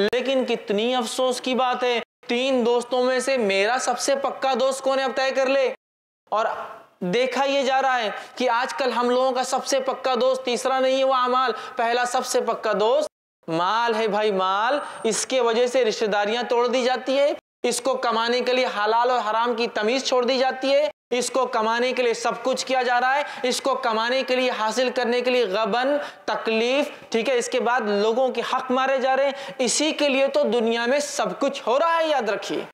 लेकिन कितनी अफसोस की बात है, तीन दोस्तों में से मेरा सबसे पक्का दोस्त कौन है अब तय कर ले। और देखा यह जा रहा है कि आजकल हम लोगों का सबसे पक्का दोस्त तीसरा नहीं है वो अमाल पहला सबसे पक्का दोस्त माल है भाई माल, इसके वजह से रिश्तेदारियाँ तोड़ दी जाती है, इसको कमाने के लिए हलाल और हराम की तमीज छोड़ दी जाती है इसको कमाने के लिए सब कुछ किया जा रहा है। इसको कमाने के लिए, हासिल करने के लिए गबन, तकलीफ़, ठीक है? इसके बाद लोगों के हक मारे जा रहे हैं। इसी के लिए तो दुनिया में सब कुछ हो रहा है, याद रखिए।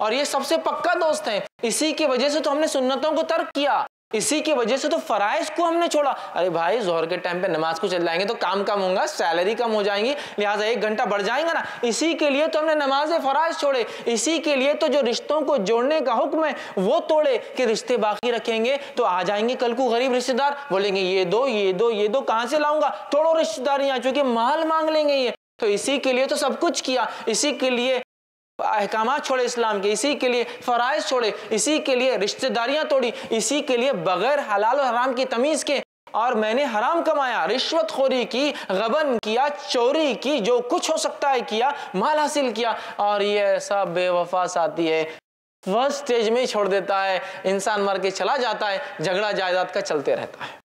और ये सबसे पक्का दोस्त है। इसी की वजह से तो हमने सुन्नतों को तर्क किया। इसी की वजह से तो फराइज को हमने छोड़ा। अरे भाई, जोहर के टाइम पे नमाज़ को चल जाएँगे तो काम कम होगा सैलरी कम हो जाएँगी, लिहाजा एक घंटा बढ़ जाएगा ना। इसी के लिए तो हमने नमाज़ फराइज छोड़े। इसी के लिए तो जो रिश्तों को जोड़ने का हुक्म है, वो तोड़े कि रिश्ते बाकी रखेंगे तो आ जाएँगे कल को गरीब रिश्तेदार। बोलेंगे, ये दो ये दो ये दो, कहाँ से लाऊँगा? तोड़ो रिश्तेदारियाँ, चूँकि माल मांग लेंगे ये। तो इसी के लिए तो सब कुछ किया। इसी के लिए अहकाम छोड़े इस्लाम के, इसी के लिए फ़राइज छोड़े, इसी के लिए रिश्तेदारियाँ तोड़ी, इसी के लिए बगैर हलाल और हराम की तमीज़ के, और मैंने हराम कमाया रिश्वत खोरी की, गबन किया, चोरी की, जो कुछ हो सकता है किया, माल हासिल किया, और ये ऐसा बेवफा साथी है। फ़र्स्ट स्टेज में ही छोड़ देता है, इंसान मर के चला जाता है, झगड़ा, जायदाद का चलते रहता है।